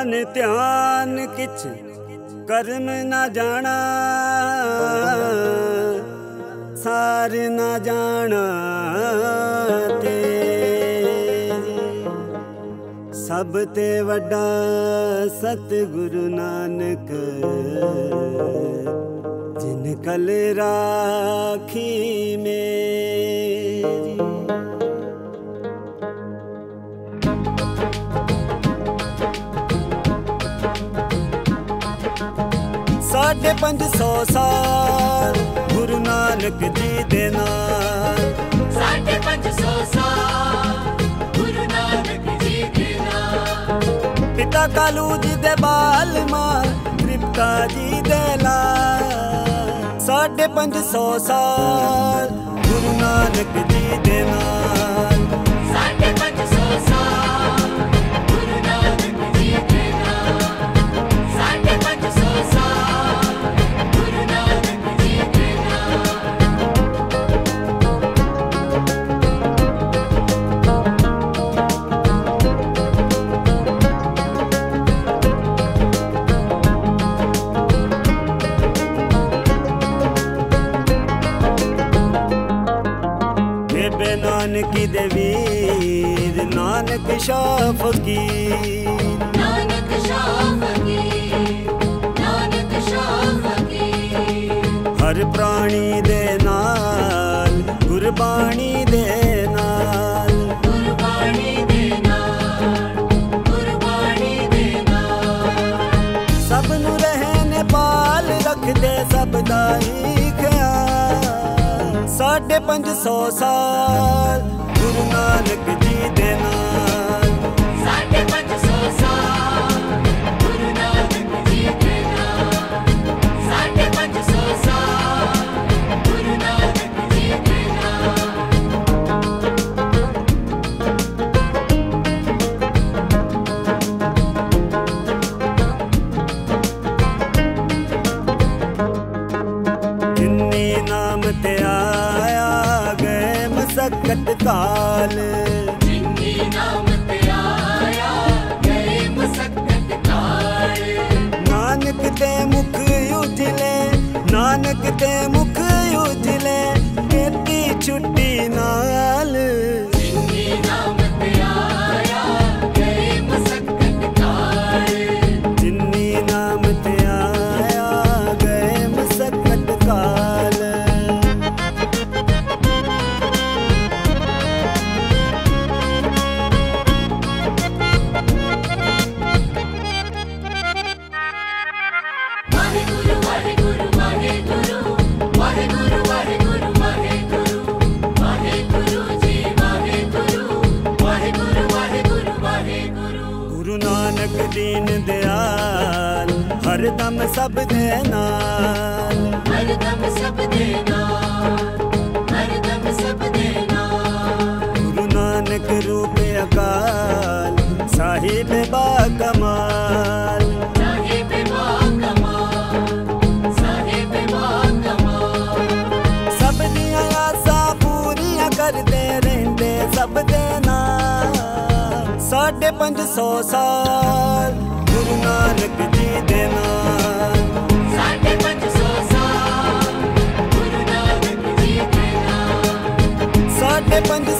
ਧਿਆਨ ਧਿਆਨ ਕਿਛ ਕਰਮ ਨਾ ਜਾਣਾ। ਸਾਰ ਨਾ ਜਾਣਾ ਤੇ ਸਭ ਤੇ ਵੱਡਾ ਸਤਿਗੁਰੂ ਨਾਨਕ, ਜਿਨ ਕਲ ਰਾਖੀ ਸਾਢੇ ਪੰਜ ਸੌ ਸਾਲ ਗੁਰੂ ਨਾਨਕ ਜੀ ਦੇ ਨਾਲ। ਸਾਢੇ ਪੰਜ ਸੌ ਸਾਲ ਗੁਰੂ ਨਾਨਕ ਜੀ ਦੇ ਨਾਮ ਪਿਤਾ ਕਾਲੂ ਜੀ ਦੇ ਬਾਲ ਮਾਂ ਤ੍ਰਿਪਤਾ ਜੀ ਦੇ ਲਾਲ। ਸਾਢੇ ਪੰਜ ਸੌ ਸਾਲ ਗੁਰੂ ਨਾਨਕ ਜੀ ਨਾਨਕੀ ਦੇ ਵੀਰ ਨਾਨਕ ਸ਼ਾਹ ਫਕੀਰ ਨਾਨਕ ਸ਼ਾਹ ਫਕੀਰ ਨਾਨਕ ਸ਼ਾਹ ਫਕੀਰ ਹਰ ਪ੍ਰਾਣੀ ਦੇ ਨਾਲ ਗੁਰਬਾਣੀ ਦੇ 550 ਸਾਲ ਗੁਰੂ ਨਾਨਕ ਜੀ ਦੇ ਨਾਮ ਮਸਕਤ ਕਾਲ। ਜਿੰਨੀ ਨਾਮ ਤੇ ਆਇਆ ਗਏ ਮਸਕਤ ਕਾਲ। ਨਾਨਕ ਤੇ ਮੁਖ ਉਜਲੇ ਨਾਨਕ ਤੇ ਨਾਨਕ ਦੀਨ ਦਿਆਲ ਹਰਦਮ ਸਭ ਦੇ ਨਾਲ। ਹਰਦਮ ਸਭ ਦੇ ਨਾਲ। 500 ਸਾਲ ਗੁਰੂ ਨਾਨਕ ਜੀ ਦੇ ਨਾਲ। ਸਾਡੇ 500 ਸਾਲ ਗੁਰੂ ਨਾਨਕ ਜੀ ਦੇ ਨਾਲ। ਸਾਡੇ 500